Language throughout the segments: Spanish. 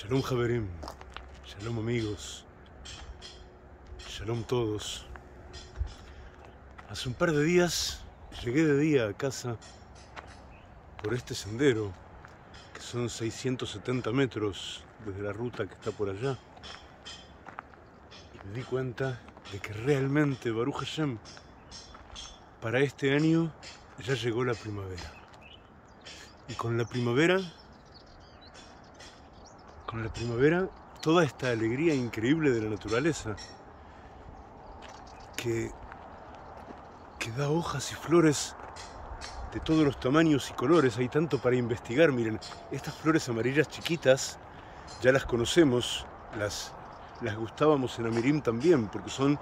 Shalom Javerim, Shalom amigos, Shalom todos. Hace un par de días llegué de día a casa por este sendero, que son 670 metros desde la ruta que está por allá. Y me di cuenta de que realmente Baruch Hashem, para este año ya llegó la primavera. Y con la primavera con la primavera toda esta alegría increíble de la naturaleza que, que da hojas y flores de todos los tamaños y colores. Hay tanto para investigar. Miren, estas flores amarillas chiquitas ya las conocemos, las, las gustábamos en Amirim también, porque son,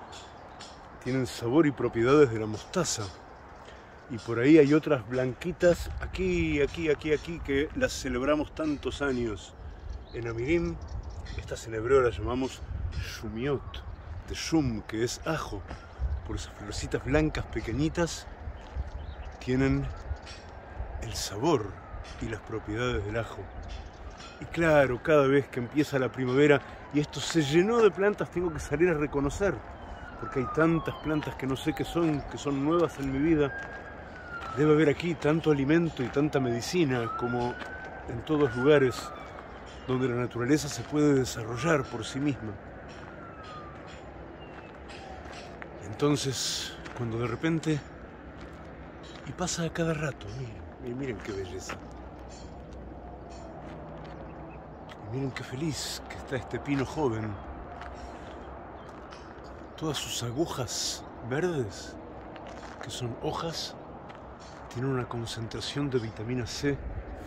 tienen sabor y propiedades de la mostaza. Y por ahí hay otras blanquitas, aquí, aquí, aquí, aquí, que las celebramos tantos años. En Amirim, esta celebró la llamamos Shumiot, de Shum, que es ajo. Por esas florecitas blancas pequeñitas tienen el sabor y las propiedades del ajo. Y claro, cada vez que empieza la primavera y esto se llenó de plantas, tengo que salir a reconocer, porque hay tantas plantas que no sé qué son, que son nuevas en mi vida. Debe haber aquí tanto alimento y tanta medicina como en todos lugares donde la naturaleza se puede desarrollar por sí misma. Entonces, cuando de repente, y pasa a cada rato, miren, miren qué belleza. Y miren qué feliz que está este pino joven. Todas sus agujas verdes, que son hojas, tienen una concentración de vitamina C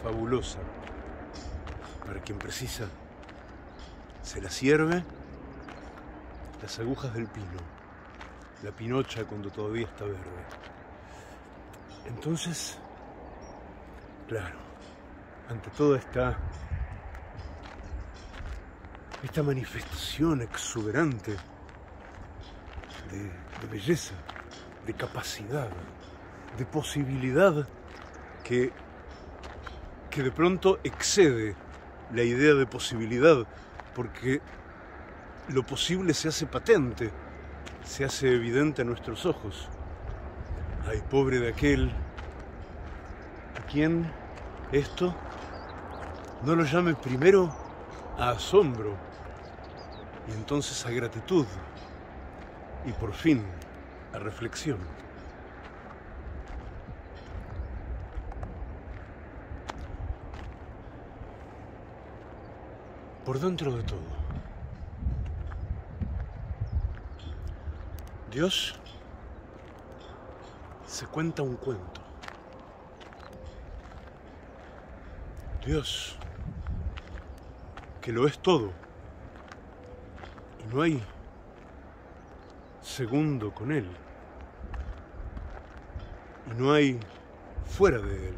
fabulosa para quien precisa. Se la sirve las agujas del pino, la pinocha cuando todavía está verde. Entonces, claro, ante toda esta esta manifestación exuberante de, belleza, de capacidad, de posibilidad que, que de pronto excede la idea de posibilidad, porque lo posible se hace patente, se hace evidente a nuestros ojos. Ay, pobre de aquel. A quien esto no lo llame primero a asombro. Y entonces a gratitud. Y por fin a reflexión. Por dentro de todo. Dios se cuenta un cuento. Dios, que lo es todo. Y no hay segundo con Él. Y no hay fuera de Él.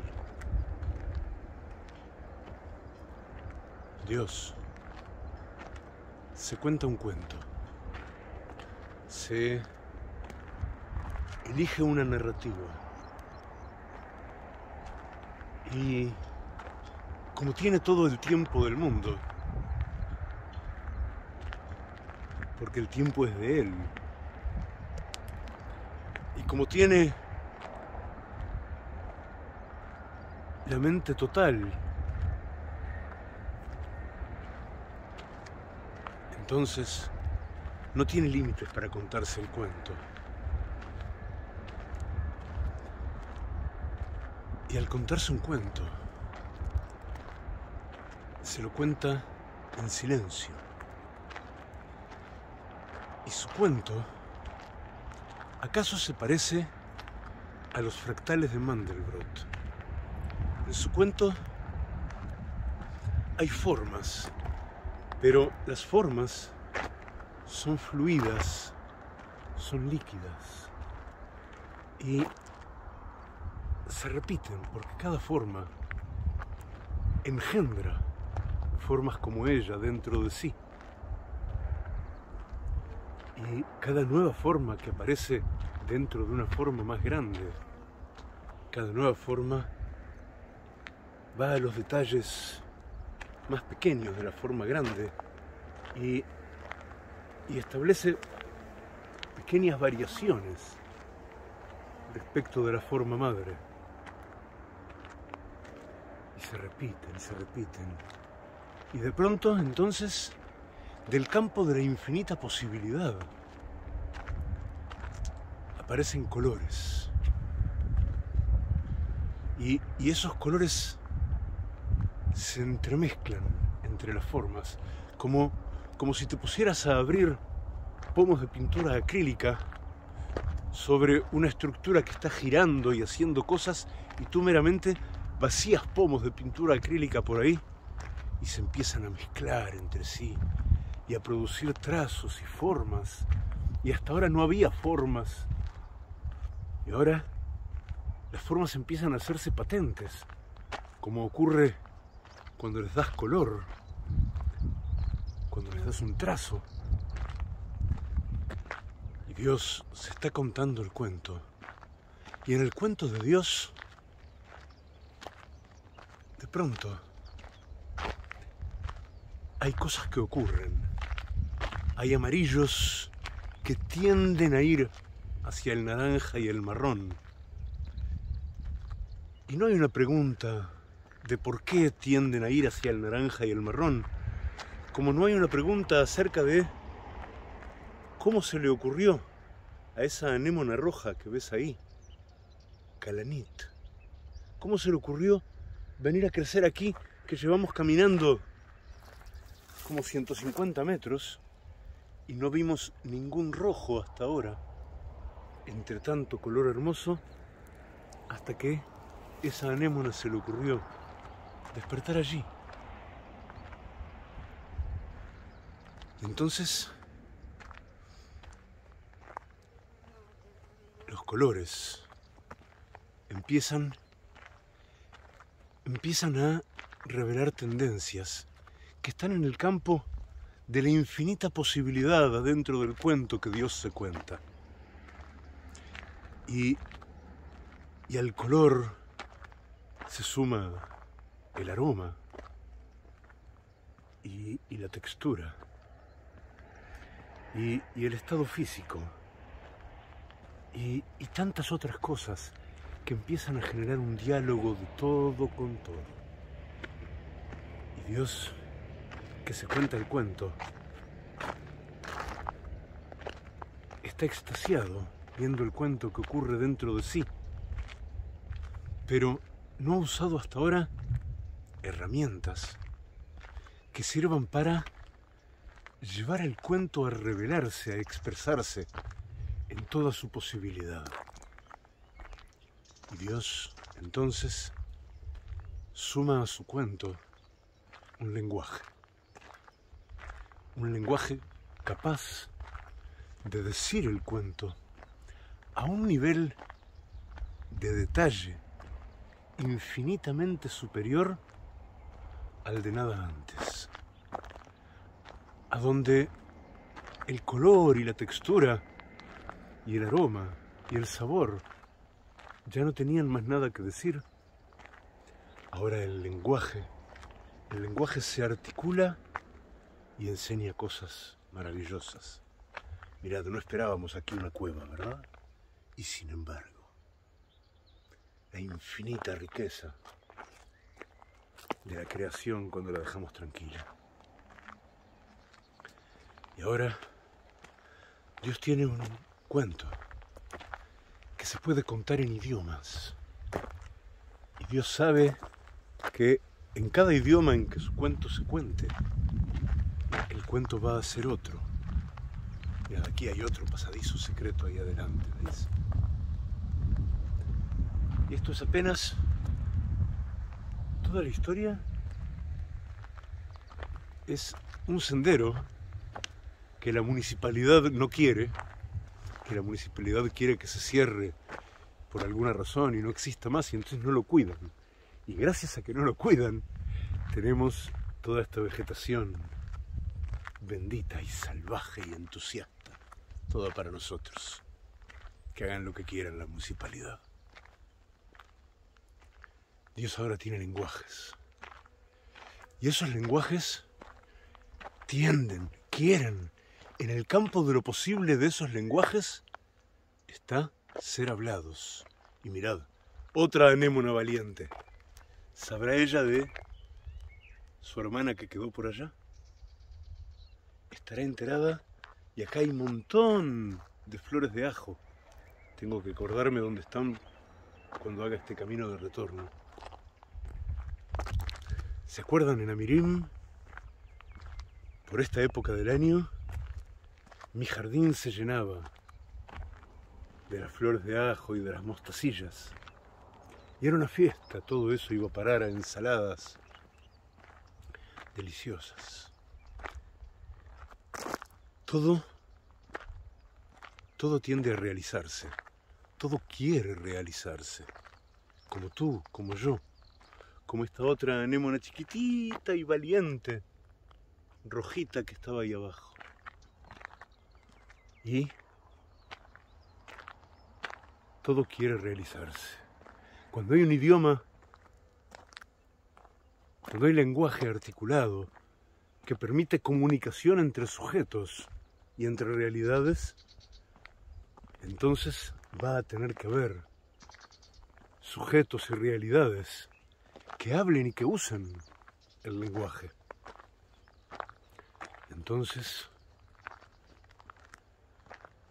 Dios se cuenta un cuento, se elige una narrativa. Y como tiene todo el tiempo del mundo, porque el tiempo es de él, y como tiene la mente total, Entonces, no tiene límites para contarse el cuento. Y al contarse un cuento, se lo cuenta en silencio. Y su cuento, ¿acaso se parece a los fractales de Mandelbrot? En su cuento hay formas pero las formas son fluidas, son líquidas y se repiten porque cada forma engendra formas como ella dentro de sí. Y cada nueva forma que aparece dentro de una forma más grande, cada nueva forma va a los detalles más pequeños de la forma grande y, y establece pequeñas variaciones respecto de la forma madre. Y se repiten, se repiten. Y de pronto, entonces, del campo de la infinita posibilidad, aparecen colores. Y, y esos colores se entremezclan entre las formas, como, como si te pusieras a abrir pomos de pintura acrílica sobre una estructura que está girando y haciendo cosas y tú meramente vacías pomos de pintura acrílica por ahí y se empiezan a mezclar entre sí y a producir trazos y formas. Y hasta ahora no había formas. Y ahora las formas empiezan a hacerse patentes, como ocurre cuando les das color, cuando les das un trazo. Y Dios se está contando el cuento. Y en el cuento de Dios, de pronto, hay cosas que ocurren. Hay amarillos que tienden a ir hacia el naranja y el marrón. Y no hay una pregunta de por qué tienden a ir hacia el naranja y el marrón, como no hay una pregunta acerca de cómo se le ocurrió a esa anémona roja que ves ahí, Calanit, cómo se le ocurrió venir a crecer aquí que llevamos caminando como 150 metros y no vimos ningún rojo hasta ahora, entre tanto color hermoso, hasta que esa anémona se le ocurrió despertar allí. Entonces, los colores empiezan empiezan a revelar tendencias que están en el campo de la infinita posibilidad adentro del cuento que Dios se cuenta. Y, y al color se suma el aroma y, la textura y, el estado físico y, tantas otras cosas que empiezan a generar un diálogo de todo con todo. Y Dios, que se cuenta el cuento, está extasiado viendo el cuento que ocurre dentro de sí, pero no ha usado hasta ahora herramientas que sirvan para llevar el cuento a revelarse, a expresarse en toda su posibilidad. Y Dios, entonces, suma a su cuento un lenguaje. Un lenguaje capaz de decir el cuento a un nivel de detalle infinitamente superior al de nada antes, a donde el color y la textura y el aroma y el sabor ya no tenían más nada que decir. Ahora el lenguaje, el lenguaje se articula y enseña cosas maravillosas. Mirad, no esperábamos aquí una cueva, ¿verdad? Y sin embargo, la infinita riqueza de la creación cuando la dejamos tranquila. Y ahora Dios tiene un cuento que se puede contar en idiomas. Y Dios sabe que en cada idioma en que su cuento se cuente, el cuento va a ser otro. Y aquí hay otro pasadizo secreto ahí adelante, ¿veis? Y esto es apenas toda la historia es un sendero que la municipalidad no quiere, que la municipalidad quiere que se cierre por alguna razón y no exista más y entonces no lo cuidan. Y gracias a que no lo cuidan, tenemos toda esta vegetación bendita y salvaje y entusiasta, toda para nosotros. Que hagan lo que quieran la municipalidad. Dios ahora tiene lenguajes. Y esos lenguajes tienden, quieren, en el campo de lo posible de esos lenguajes está ser hablados. Y mirad, otra anémona valiente. ¿Sabrá ella de su hermana que quedó por allá? Estará enterada y acá hay un montón de flores de ajo. Tengo que acordarme dónde están cuando haga este camino de retorno. ¿Se acuerdan en Amirim? Por esta época del año, mi jardín se llenaba de las flores de ajo y de las mostacillas. Y era una fiesta, todo eso iba a parar a ensaladas deliciosas. Todo, todo tiende a realizarse, todo quiere realizarse, como tú, como yo, como esta otra anémona chiquitita y valiente, rojita que estaba ahí abajo. Y todo quiere realizarse. Cuando hay un idioma, cuando hay lenguaje articulado que permite comunicación entre sujetos y entre realidades, entonces va a tener que haber sujetos y realidades que hablen y que usen el lenguaje. Entonces,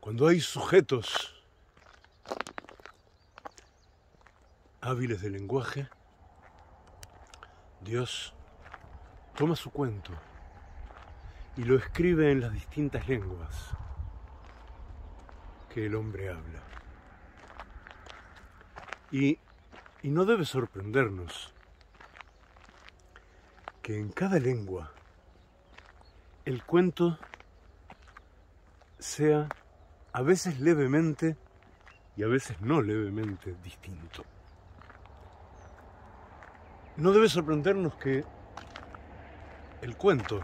cuando hay sujetos hábiles de lenguaje, Dios toma su cuento y lo escribe en las distintas lenguas que el hombre habla. Y, y no debe sorprendernos que en cada lengua el cuento sea a veces levemente y a veces no levemente distinto. No debe sorprendernos que el cuento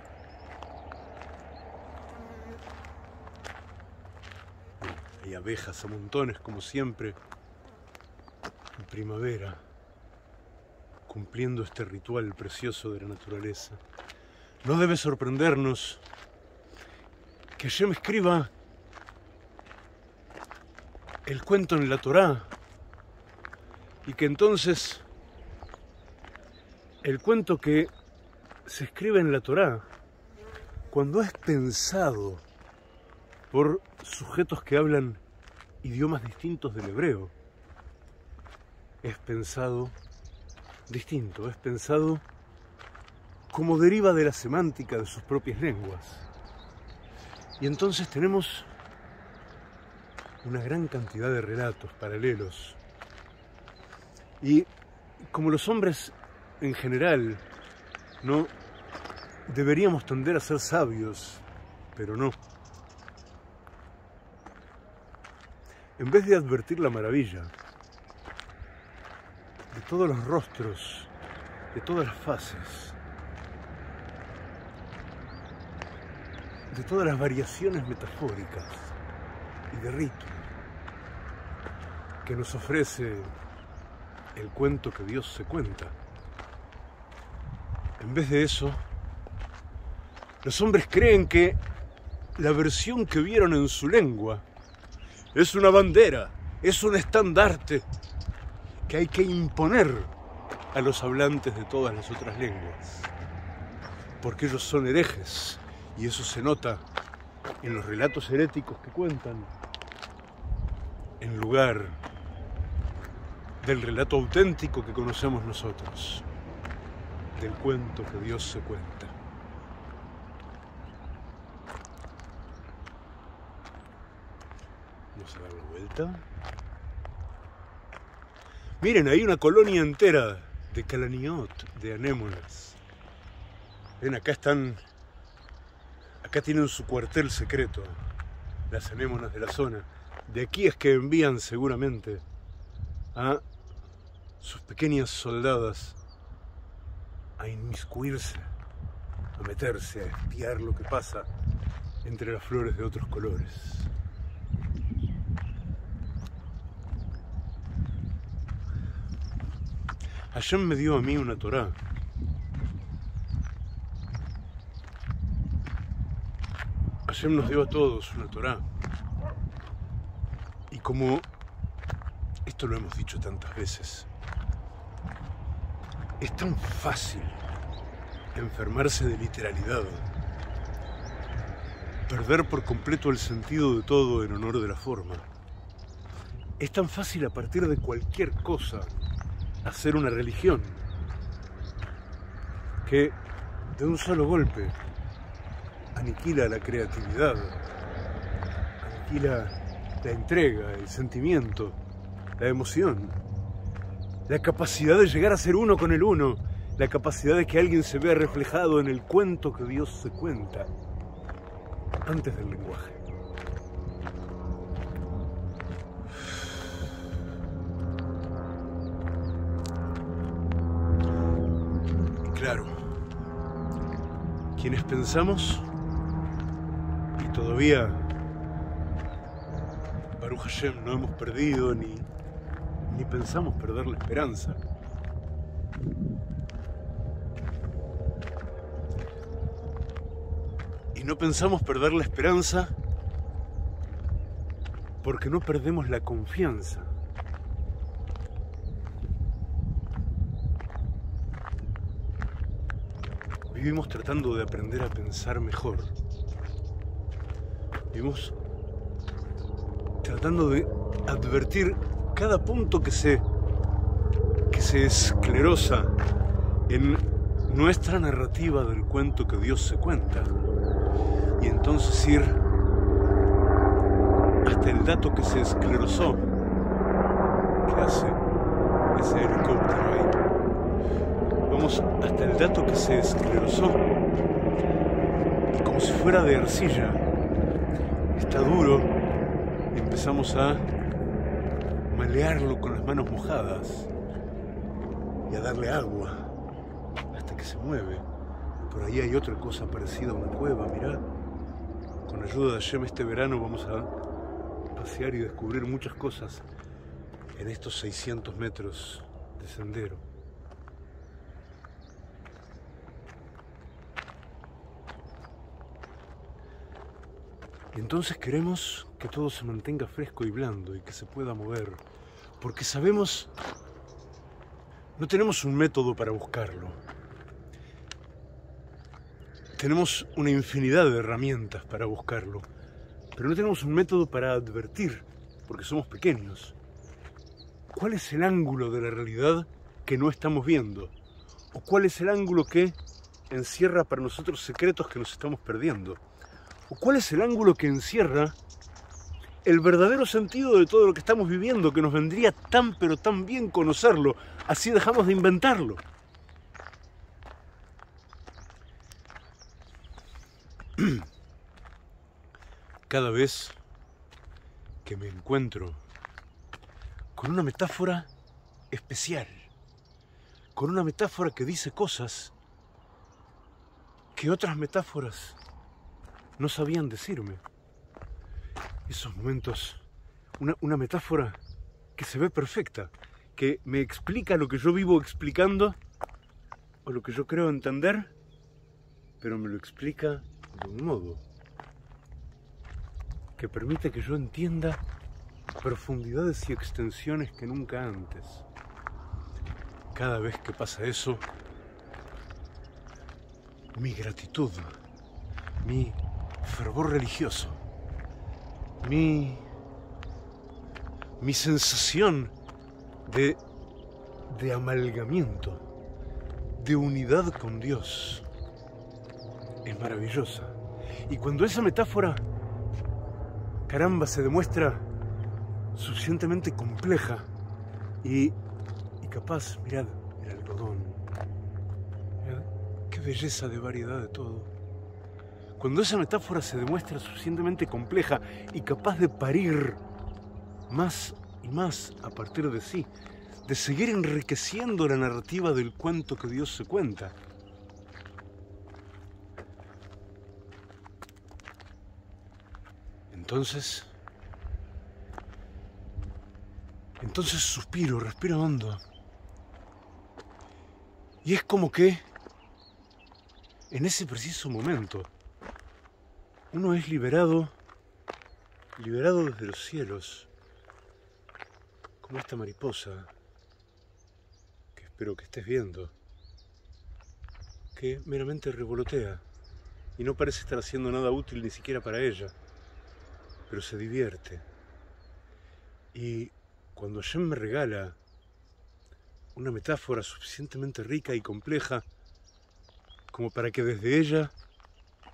hay abejas a montones como siempre en primavera cumpliendo este ritual precioso de la naturaleza. No debe sorprendernos que me escriba el cuento en la Torá y que entonces el cuento que se escribe en la Torá, cuando es pensado por sujetos que hablan idiomas distintos del hebreo, es pensado distinto, es pensado como deriva de la semántica de sus propias lenguas. Y entonces tenemos una gran cantidad de relatos paralelos. Y como los hombres en general, no deberíamos tender a ser sabios, pero no. En vez de advertir la maravilla todos los rostros, de todas las fases, de todas las variaciones metafóricas y de ritmo que nos ofrece el cuento que Dios se cuenta. En vez de eso, los hombres creen que la versión que vieron en su lengua es una bandera, es un estandarte que hay que imponer a los hablantes de todas las otras lenguas. Porque ellos son herejes y eso se nota en los relatos heréticos que cuentan, en lugar del relato auténtico que conocemos nosotros del cuento que Dios se cuenta. Vamos a dar la vuelta. Miren, hay una colonia entera de calaniot, de anémonas. Ven, acá están, acá tienen su cuartel secreto, las anémonas de la zona. De aquí es que envían seguramente a sus pequeñas soldadas a inmiscuirse, a meterse, a espiar lo que pasa entre las flores de otros colores. Hashem me dio a mí una Torah. Hashem nos dio a todos una Torah. Y como esto lo hemos dicho tantas veces, es tan fácil enfermarse de literalidad, perder por completo el sentido de todo en honor de la forma. Es tan fácil a partir de cualquier cosa hacer una religión que de un solo golpe aniquila la creatividad, aniquila la entrega, el sentimiento, la emoción, la capacidad de llegar a ser uno con el uno, la capacidad de que alguien se vea reflejado en el cuento que Dios se cuenta antes del lenguaje. Y claro, quienes pensamos y todavía Baruch Hashem no hemos perdido ni, ni pensamos perder la esperanza. Y no pensamos perder la esperanza porque no perdemos la confianza. Vivimos tratando de aprender a pensar mejor. Vivimos tratando de advertir cada punto que se que se esclerosa en nuestra narrativa del cuento que Dios se cuenta. Y entonces ir hasta el dato que se esclerosó que hace ese helicóptero que se esclerosó y como si fuera de arcilla. Está duro empezamos a malearlo con las manos mojadas y a darle agua hasta que se mueve. Por ahí hay otra cosa parecida a una cueva, mirá. Con ayuda de Hashem este verano vamos a pasear y descubrir muchas cosas en estos 600 metros de sendero. Entonces queremos que todo se mantenga fresco y blando y que se pueda mover, porque sabemos, no tenemos un método para buscarlo. Tenemos una infinidad de herramientas para buscarlo, pero no tenemos un método para advertir, porque somos pequeños. ¿Cuál es el ángulo de la realidad que no estamos viendo? ¿O cuál es el ángulo que encierra para nosotros secretos que nos estamos perdiendo? ¿O cuál es el ángulo que encierra el verdadero sentido de todo lo que estamos viviendo, que nos vendría tan pero tan bien conocerlo, así dejamos de inventarlo? Cada vez que me encuentro con una metáfora especial, con una metáfora que dice cosas que otras metáforas no sabían decirme. Esos momentos, una, una, metáfora que se ve perfecta, que me explica lo que yo vivo explicando, o lo que yo creo entender, pero me lo explica de un modo que permite que yo entienda profundidades y extensiones que nunca antes. Cada vez que pasa eso, mi gratitud, mi fervor religioso, mi, mi sensación de, de amalgamiento, de unidad con Dios, es maravillosa. Y cuando esa metáfora, caramba, se demuestra suficientemente compleja y, y capaz, mirad, el algodón, mirad, qué belleza de variedad de todo. Cuando esa metáfora se demuestra suficientemente compleja y capaz de parir más y más a partir de sí, de seguir enriqueciendo la narrativa del cuento que Dios se cuenta. Entonces, entonces suspiro, respiro hondo. Y es como que en ese preciso momento, uno es liberado, liberado desde los cielos, como esta mariposa que espero que estés viendo, que meramente revolotea y no parece estar haciendo nada útil ni siquiera para ella, pero se divierte. Y cuando Hashem me regala una metáfora suficientemente rica y compleja como para que desde ella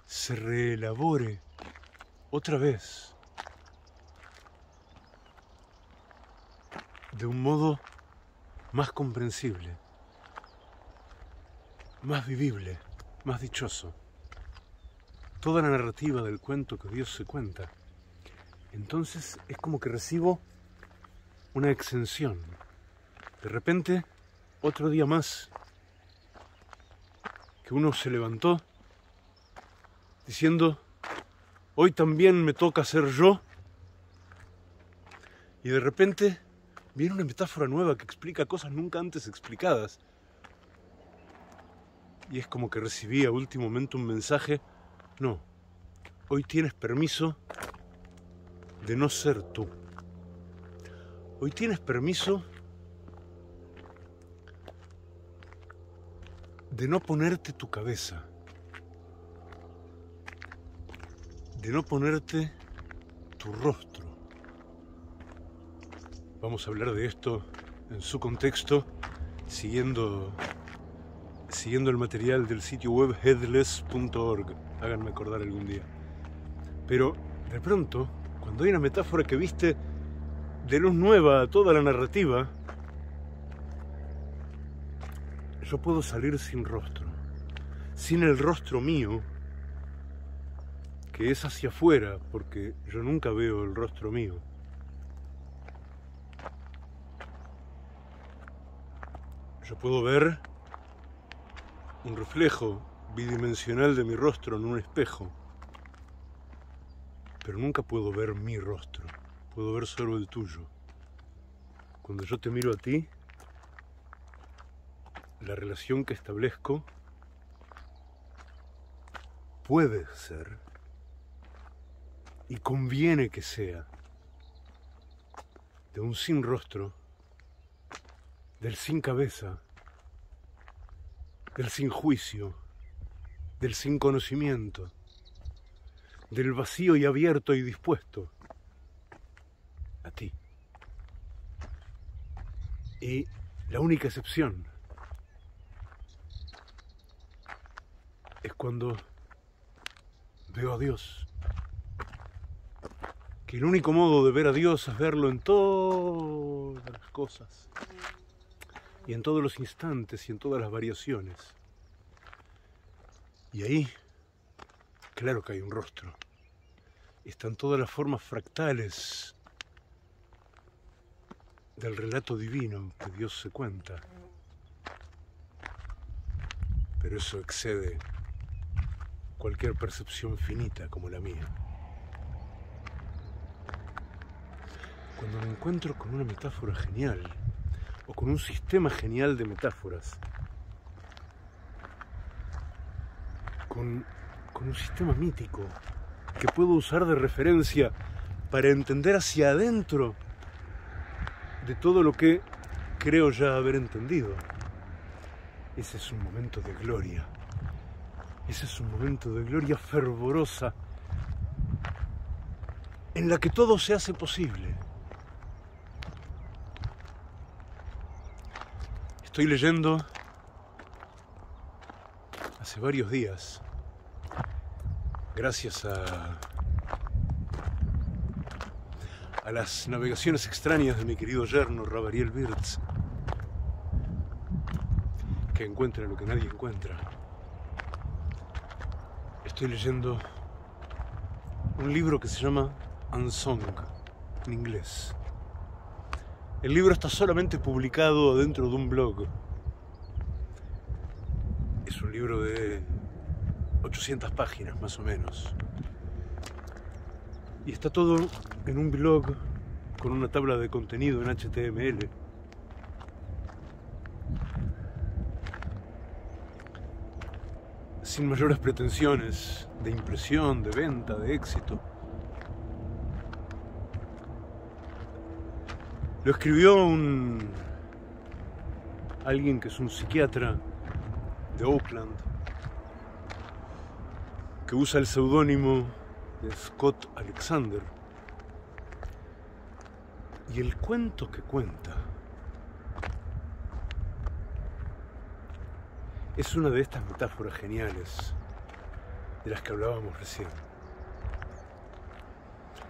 se reelabore otra vez de un modo más comprensible, más vivible, más dichoso. Toda la narrativa del cuento que Dios se cuenta. Entonces es como que recibo una exención. De repente, otro día más, que uno se levantó diciendo, hoy también me toca ser yo. Y de repente viene una metáfora nueva que explica cosas nunca antes explicadas. Y es como que recibí a último momento un mensaje, no, hoy tienes permiso de no ser tú. Hoy tienes permiso de no ponerte tu cabeza, de no ponerte tu rostro. Vamos a hablar de esto en su contexto, siguiendo, siguiendo el material del sitio web headless.org. Háganme acordar algún día. Pero de pronto, cuando hay una metáfora que viste de luz nueva a toda la narrativa, yo puedo salir sin rostro, sin el rostro mío, que es hacia afuera, porque yo nunca veo el rostro mío. Yo puedo ver un reflejo bidimensional de mi rostro en un espejo, pero nunca puedo ver mi rostro puedo ver solo el tuyo. Cuando yo te miro a ti, la relación que establezco puede ser y conviene que sea de un sin rostro, del sin cabeza, del sin juicio, del sin conocimiento, del vacío y abierto y dispuesto a ti. Y la única excepción es cuando veo a Dios. El único modo de ver a Dios es verlo en todas las cosas. Y en todos los instantes y en todas las variaciones. Y ahí, claro que hay un rostro. Están todas las formas fractales del relato divino que Dios se cuenta. Pero eso excede cualquier percepción finita como la mía. Cuando me encuentro con una metáfora genial, o con un sistema genial de metáforas, con, con un sistema mítico que puedo usar de referencia para entender hacia adentro de todo lo que creo ya haber entendido. Ese es un momento de gloria. Ese es un momento de gloria fervorosa en la que todo se hace posible. Estoy leyendo hace varios días, gracias a a las navegaciones extrañas de mi querido yerno Rabariel Wirtz, que encuentra lo que nadie encuentra. Estoy leyendo un libro que se llama Unsung, en inglés. El libro está solamente publicado dentro de un blog. Es un libro de 800 páginas más o menos. Y está todo en un blog con una tabla de contenido en HTML. sin mayores pretensiones de impresión, de venta, de éxito. Lo escribió un alguien que es un psiquiatra de Oakland, que usa el seudónimo de Scott Alexander. Y el cuento que cuenta es una de estas metáforas geniales de las que hablábamos recién.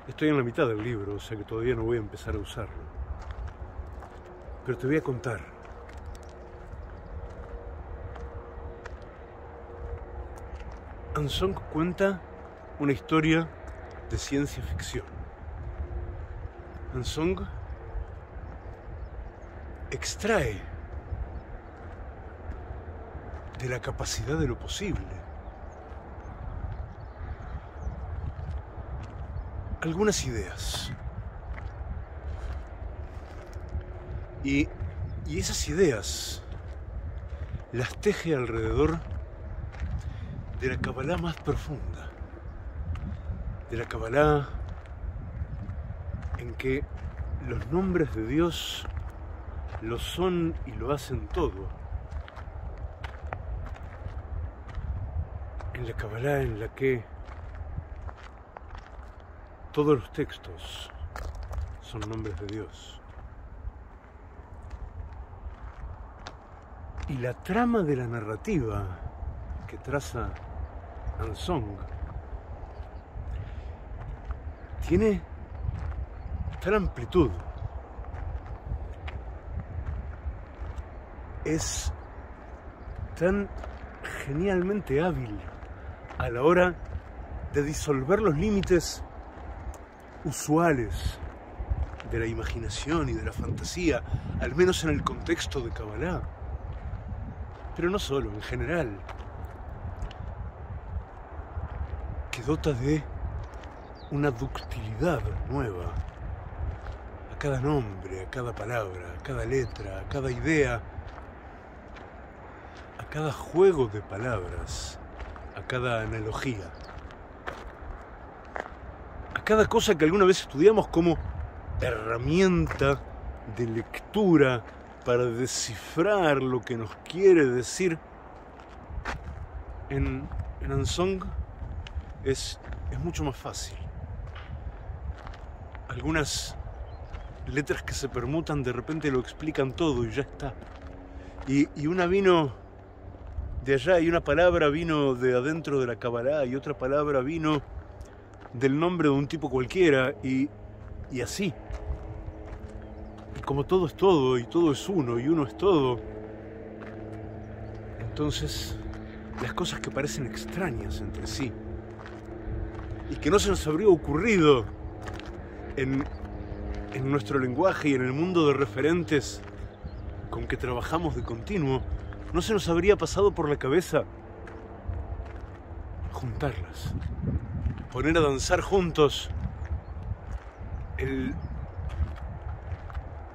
Estoy en la mitad del libro, o sea que todavía no voy a empezar a usarlo. Pero te voy a contar. Ansong cuenta una historia de ciencia ficción. Ansong extrae de la capacidad de lo posible algunas ideas. Y, esas ideas las teje alrededor de la Kabbalah más profunda, de la Kabbalah en que los nombres de Dios lo son y lo hacen todo. En la Kabbalah en la que todos los textos son nombres de Dios. Y la trama de la narrativa que traza Ansong tiene tal amplitud. Es tan genialmente hábil a la hora de disolver los límites usuales de la imaginación y de la fantasía, al menos en el contexto de Kabbalah pero no solo, en general, que dota de una ductilidad nueva. A cada nombre, a cada palabra, a cada letra, a cada idea, a cada juego de palabras, a cada analogía, a cada cosa que alguna vez estudiamos como herramienta de lectura para descifrar lo que nos quiere decir en, en Ansong es, es mucho más fácil. Algunas letras que se permutan de repente lo explican todo y ya está. Y, y una vino de allá y una palabra vino de adentro de la Kabbalah y otra palabra vino del nombre de un tipo cualquiera y, y así como todo es todo y todo es uno y uno es todo, entonces las cosas que parecen extrañas entre sí y que no se nos habría ocurrido en, en nuestro lenguaje y en el mundo de referentes con que trabajamos de continuo, no se nos habría pasado por la cabeza juntarlas, poner a danzar juntos el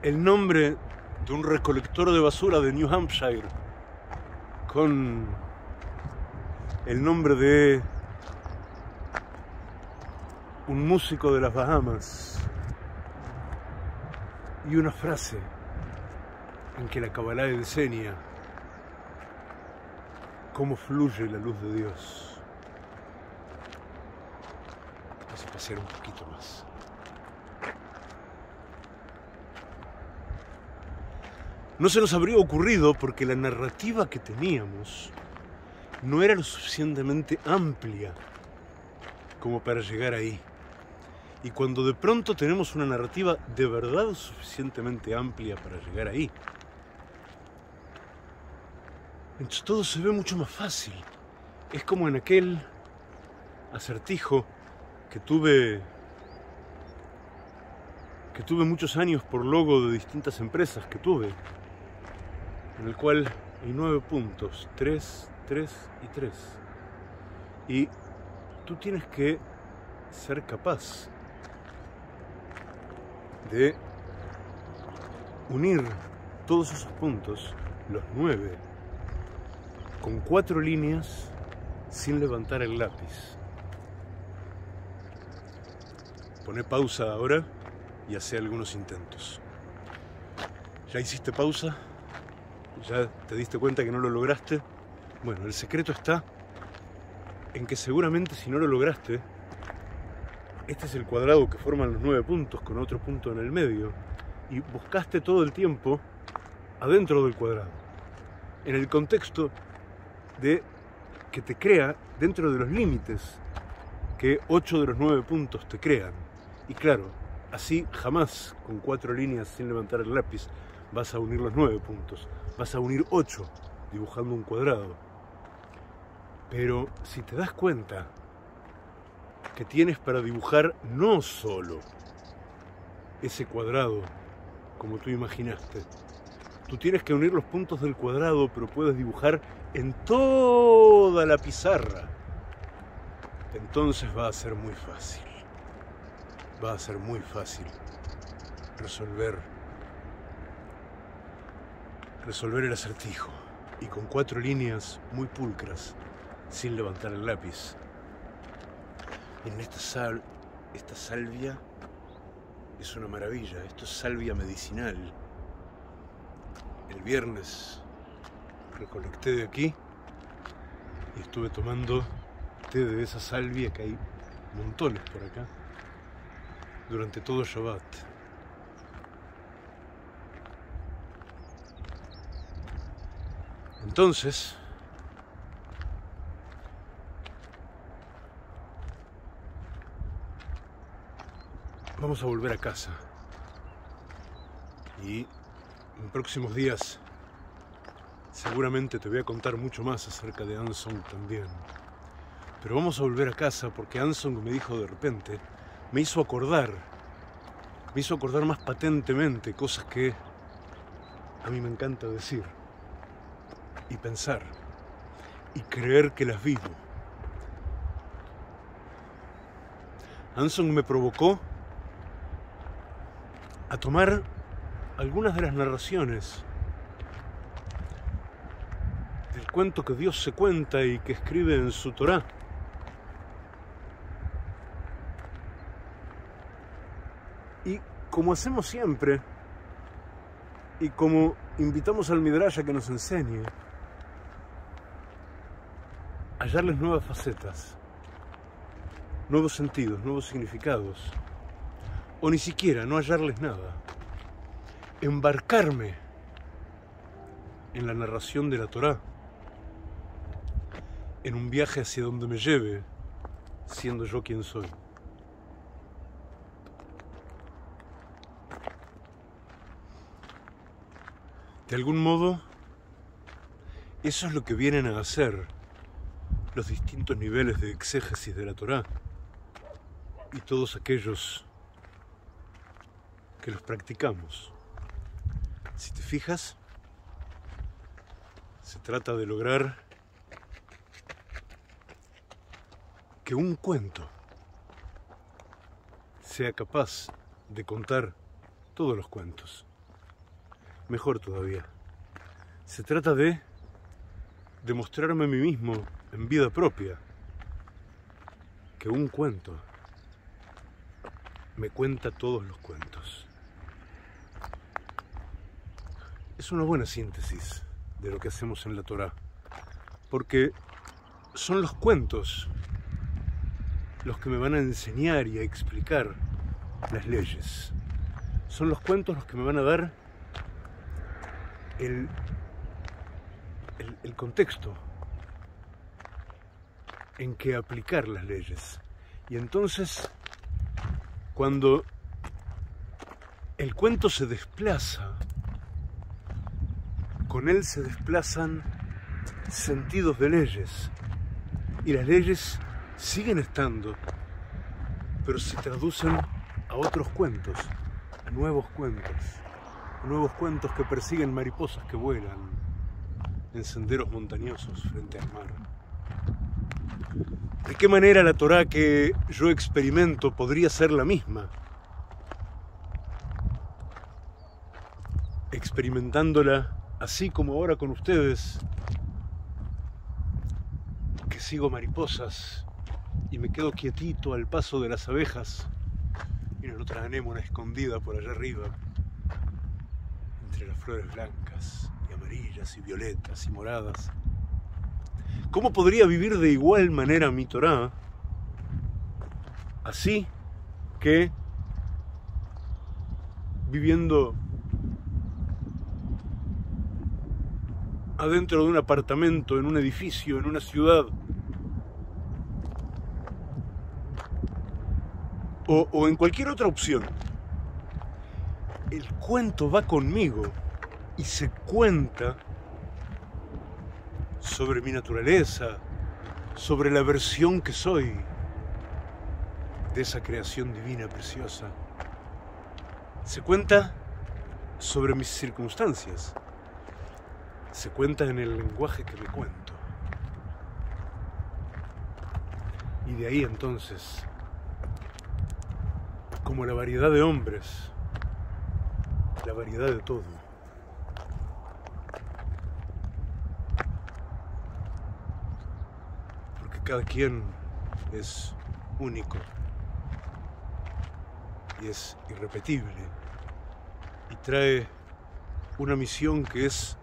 el nombre de un recolector de basura de New Hampshire con el nombre de un músico de las Bahamas y una frase en que la Kabbalah enseña cómo fluye la luz de Dios. Vamos a pasear un poquito más. No se nos habría ocurrido porque la narrativa que teníamos no era lo suficientemente amplia como para llegar ahí. Y cuando de pronto tenemos una narrativa de verdad suficientemente amplia para llegar ahí, entonces todo se ve mucho más fácil. Es como en aquel acertijo que tuve que tuve muchos años por logo de distintas empresas que tuve en el cual hay nueve puntos, tres, tres y tres. Y tú tienes que ser capaz de unir todos esos puntos, los nueve, con cuatro líneas sin levantar el lápiz. Pone pausa ahora y hace algunos intentos. ¿Ya hiciste pausa? ¿Ya te diste cuenta que no lo lograste? Bueno, el secreto está en que seguramente si no lo lograste, este es el cuadrado que forman los nueve puntos con otro punto en el medio, y buscaste todo el tiempo adentro del cuadrado, en el contexto de que te crea dentro de los límites que ocho de los nueve puntos te crean. Y claro, así jamás con cuatro líneas sin levantar el lápiz vas a unir los nueve puntos, vas a unir ocho dibujando un cuadrado. Pero si te das cuenta que tienes para dibujar no solo ese cuadrado como tú imaginaste, tú tienes que unir los puntos del cuadrado, pero puedes dibujar en toda la pizarra. Entonces va a ser muy fácil. Va a ser muy fácil resolver resolver el acertijo y con cuatro líneas muy pulcras sin levantar el lápiz. En esta sal, esta salvia es una maravilla, esto es salvia medicinal. El viernes recolecté de aquí y estuve tomando té de esa salvia que hay montones por acá durante todo Shabbat. Entonces, vamos a volver a casa. Y en próximos días seguramente te voy a contar mucho más acerca de Anson también. Pero vamos a volver a casa porque Anson me dijo de repente, me hizo acordar, me hizo acordar más patentemente cosas que a mí me encanta decir y pensar y creer que las vivo. Anson me provocó a tomar algunas de las narraciones del cuento que Dios se cuenta y que escribe en su Torá. Y como hacemos siempre, y como invitamos al Midrash que nos enseñe, hallarles nuevas facetas, nuevos sentidos, nuevos significados o ni siquiera no hallarles nada. Embarcarme en la narración de la Torá, en un viaje hacia donde me lleve, siendo yo quien soy. De algún modo, eso es lo que vienen a hacer los distintos niveles de exégesis de la Torá y todos aquellos que los practicamos. Si te fijas, se trata de lograr que un cuento sea capaz de contar todos los cuentos. Mejor todavía, se trata de demostrarme a mí mismo en vida propia que un cuento me cuenta todos los cuentos. es una buena síntesis de lo que hacemos en la Torá, porque son los cuentos los que me van a enseñar y a explicar las leyes. Son los cuentos los que me van a dar el, el, el contexto en que aplicar las leyes. Y entonces, cuando el cuento se desplaza con él se desplazan sentidos de leyes y las leyes siguen estando, pero se traducen a otros cuentos, a nuevos cuentos, nuevos cuentos que persiguen mariposas que vuelan en senderos montañosos frente al mar. ¿De qué manera la Torah que yo experimento podría ser la misma? Experimentándola así como ahora con ustedes, que persigo mariposas y me quedo quietito al paso de las abejas. Mira, otra anémona escondida por allá arriba, entre las flores blancas y amarillas y violetas y moradas. ¿Cómo podría vivir de igual manera mi Torah? Así que viviendo adentro de un apartamento, en un edificio, en una ciudad, o, en cualquier otra opción. El cuento va conmigo y se cuenta sobre mi naturaleza, sobre la versión que soy de esa creación divina preciosa. Se cuenta sobre mis circunstancias. Se cuenta en el lenguaje que me cuento. Y de ahí entonces, como la variedad de hombres, la variedad de todo. Porque cada quien es único y es irrepetible y trae una misión que es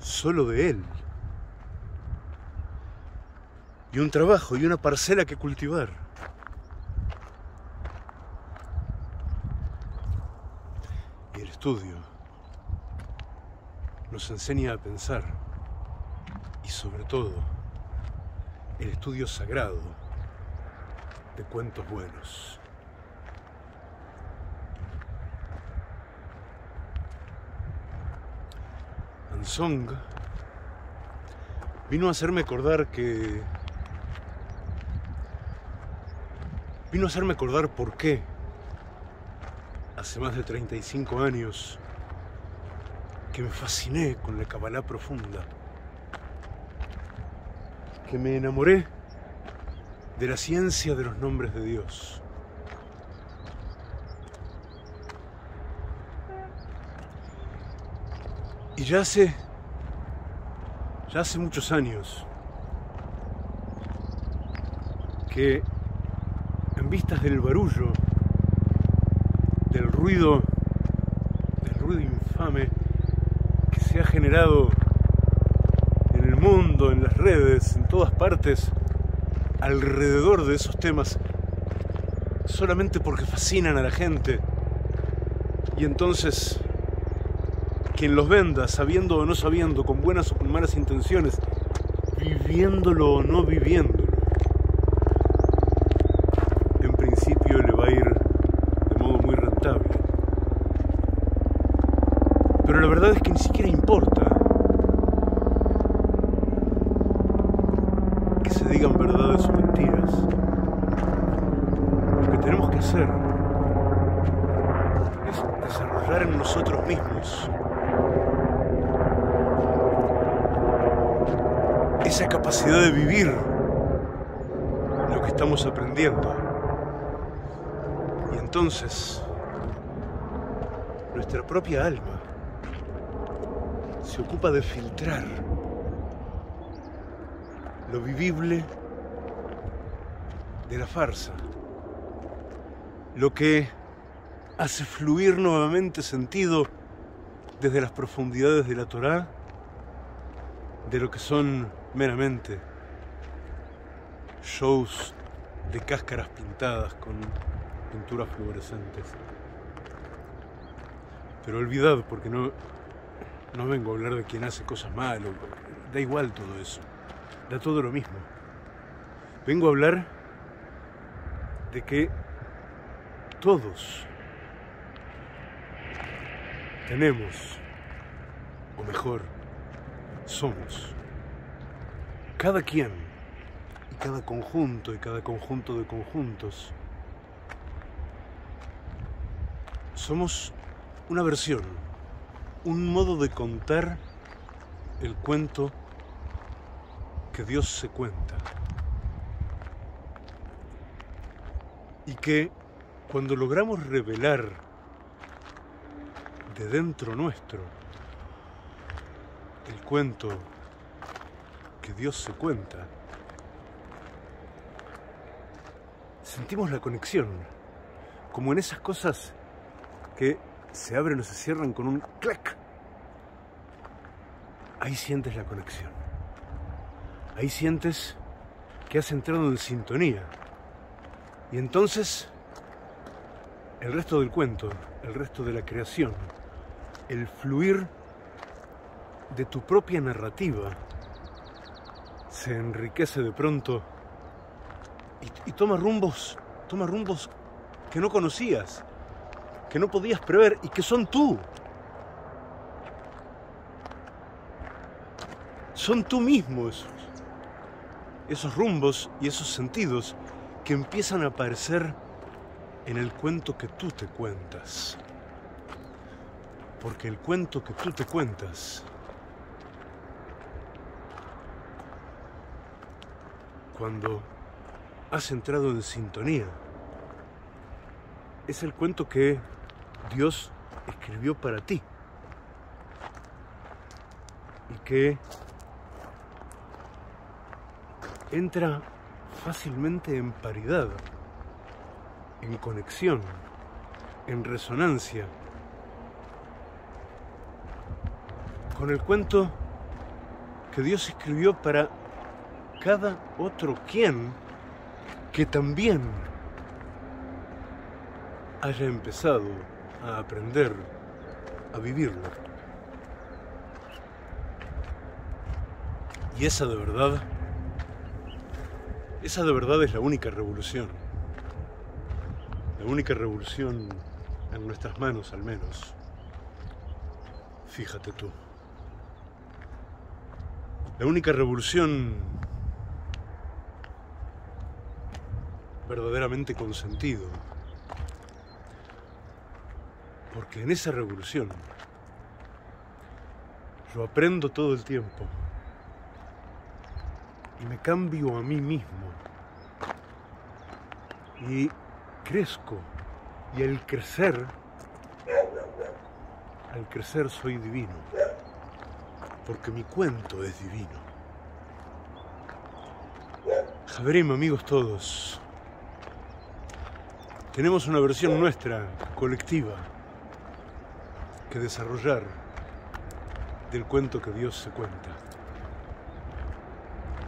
solo de él y un trabajo y una parcela que cultivar. Y el estudio nos enseña a pensar y sobre todo el estudio sagrado de cuentos buenos. Song vino a hacerme acordar que... Vino a hacerme acordar por qué hace más de 35 años que me fasciné con la Kabbalah profunda, que me enamoré de la ciencia de los nombres de Dios. Y ya hace, ya hace muchos años que en vistas del barullo, del ruido, del ruido infame que se ha generado mundo, en las redes, en todas partes, alrededor de esos temas, solamente porque fascinan a la gente. Y entonces quien los venda, sabiendo o no sabiendo, con buenas o con malas intenciones, viviéndolo o no viviéndolo, en principio le va a ir de modo muy rentable. Pero la verdad es que ni siquiera importa que se digan verdades o mentiras. Lo que tenemos que hacer es desarrollar en nosotros mismos esa capacidad de vivir lo que estamos aprendiendo. Y nuestra propia alma se ocupa de filtrar lo vivible de la farsa, lo que hace fluir nuevamente sentido desde las profundidades de la Torá, de lo que son meramente shows de cáscaras pintadas con pinturas fluorescentes. Pero olvidad, porque no, no vengo a hablar de quien hace cosas mal, da igual todo eso, da todo lo mismo. Vengo a hablar de que todos tenemos, o mejor, somos cada quien y cada conjunto y cada conjunto de conjuntos somos una versión, un modo de contar el cuento que Dios se cuenta. Y que cuando logramos revelar de dentro nuestro el cuento Dios se cuenta, sentimos la conexión, como en esas cosas que se abren o se cierran con un clac. Ahí sientes la conexión. Ahí sientes que has entrado en sintonía. Y entonces el resto del cuento, el resto de la creación, el fluir de tu propia narrativa se enriquece de pronto y, toma rumbos, toma rumbos que no conocías, que no podías prever y que son tú. Son tú mismo esos, esos rumbos y esos sentidos que empiezan a aparecer en el cuento que tú te cuentas. Porque el cuento que tú te cuentas cuando has entrado en sintonía. Es el cuento que Dios escribió para ti. Y que entra fácilmente en paridad, en conexión, en resonancia con el cuento que Dios escribió para cada otro quien que también haya empezado a aprender a vivirlo. Y esa de verdad, esa de verdad es la única revolución. La única revolución en nuestras manos al menos. Fíjate tú. La única revolución verdaderamente con sentido. Porque en esa revolución yo aprendo todo el tiempo y me cambio a mí mismo. Y crezco. Y al crecer, al crecer soy divino, porque mi cuento es divino. Javerim, amigos todos, tenemos una versión nuestra, colectiva, que desarrollar del cuento que Dios se cuenta.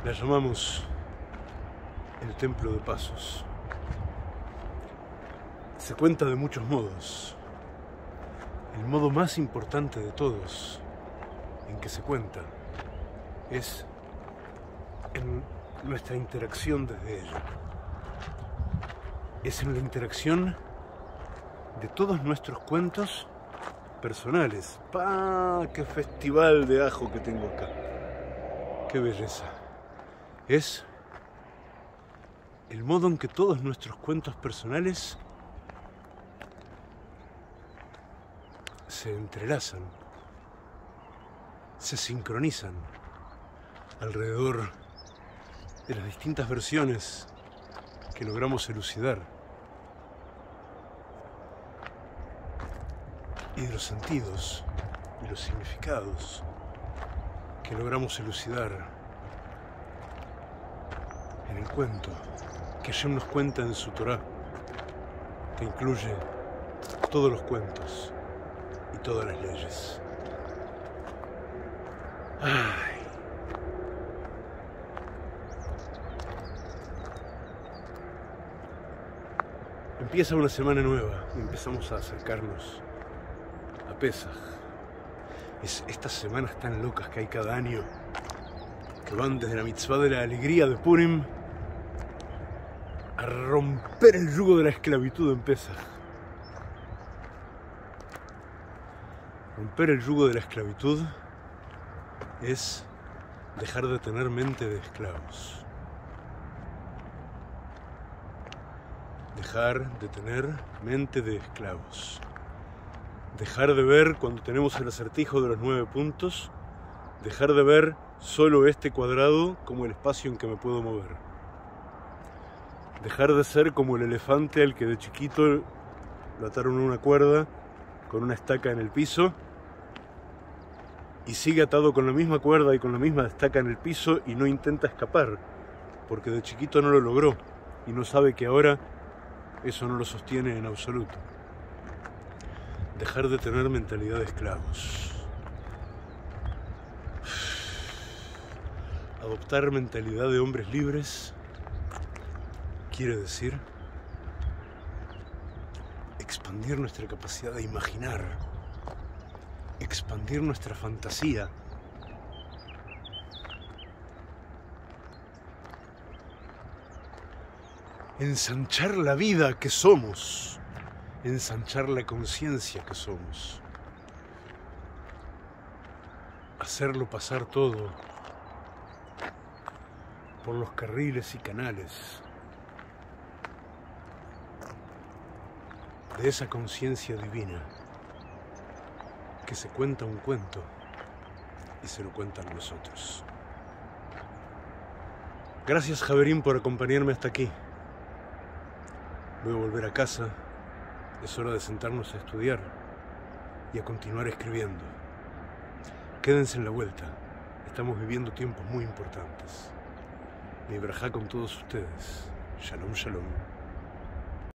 La llamamos el Templo de Pasos. Se cuenta de muchos modos. El modo más importante de todos en que se cuenta es en nuestra interacción desde ella es en la interacción de todos nuestros cuentos personales. ¡Pah! ¡Qué festival de ajo que tengo acá! ¡Qué belleza! Es el modo en que todos nuestros cuentos personales se entrelazan, se sincronizan alrededor de las distintas versiones que logramos elucidar y de los sentidos y los significados que logramos elucidar en el cuento que Hashem nos cuenta en su Torah, que incluye todos los cuentos y todas las leyes. Ay. Empieza una semana nueva y empezamos a acercarnos estas semanas tan locas que hay cada año, que van desde la mitzvah de la alegría de Purim a romper el yugo de la esclavitud en Pesach. Romper el yugo de la esclavitud es dejar de tener mente de esclavos. dejar de tener mente de esclavos. Dejar de ver cuando tenemos el acertijo de los nueve puntos, dejar de ver solo este cuadrado como el espacio en que me puedo mover. Dejar de ser como el elefante al que de chiquito lo ataron a una cuerda con una estaca en el piso y sigue atado con la misma cuerda y con la misma estaca en el piso y no intenta escapar, porque de chiquito no lo logró y no sabe que ahora eso no lo sostiene en absoluto. Dejar de tener mentalidad de esclavos. Adoptar mentalidad de hombres libres quiere decir expandir nuestra capacidad de imaginar, expandir nuestra fantasía. Ensanchar la vida que somos, ensanchar la conciencia que somos, hacerlo pasar todo por los carriles y canales de esa conciencia divina que se cuenta un cuento y se lo cuentan los otros. Gracias Javerín por acompañarme hasta aquí. Voy a volver a casa. Es hora de sentarnos a estudiar y a continuar escribiendo. Quédense en la vuelta. Estamos viviendo tiempos muy importantes. Mi con todos ustedes. Shalom, shalom.